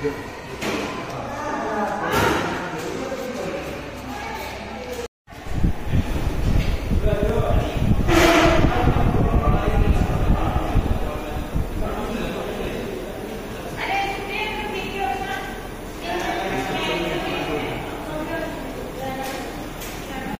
Obrigado.